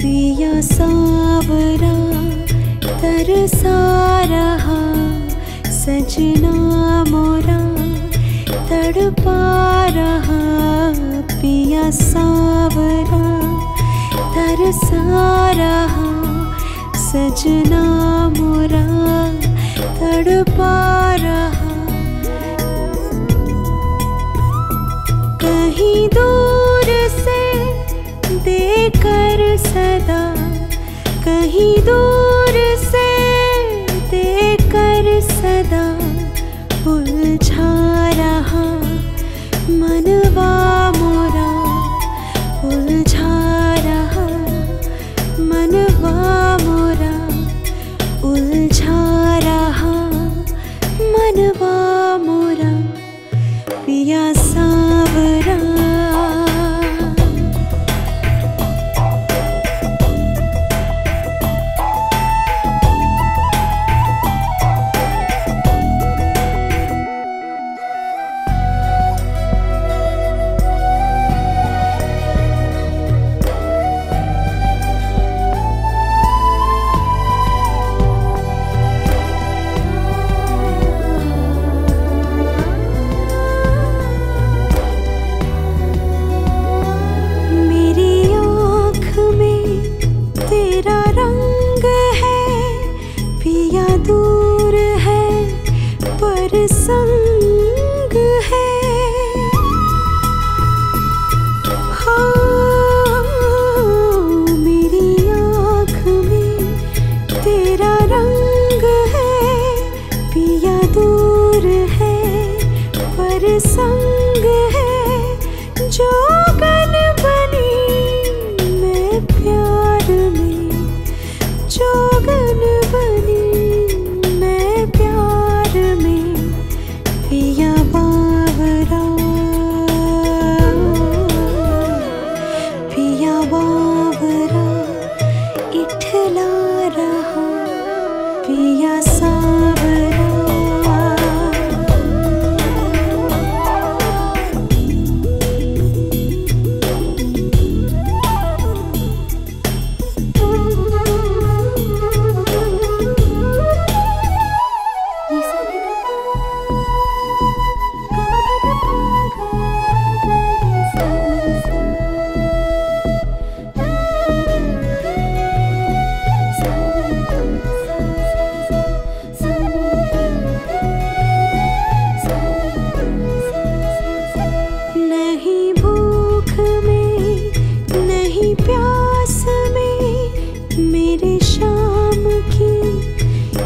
पिया सर्सार सजना मोरा तर्पपार पिया सारा तरसार सजना मोरा तर्डु सदा कहीं दूर से देकर सदा उलझा रहा मनवा दूर है पर संग है। हाँ, मेरी आँख में तेरा रंग है पिया दूर है पर संग है। जोगन बनी मैं प्यार में जोगन बनी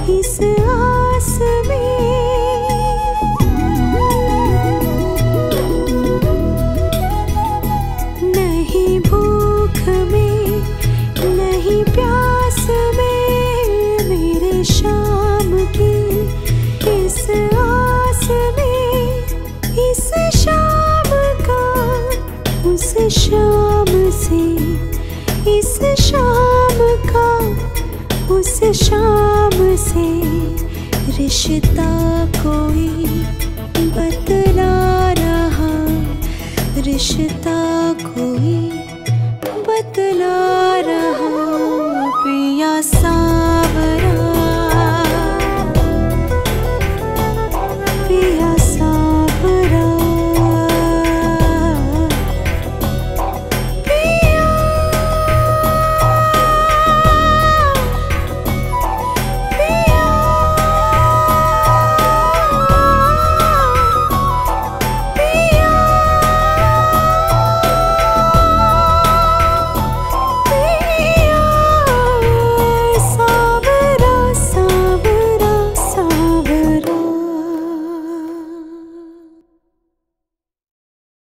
一丝。रिश्ता कोई बतला रहा। रिश्ता कोई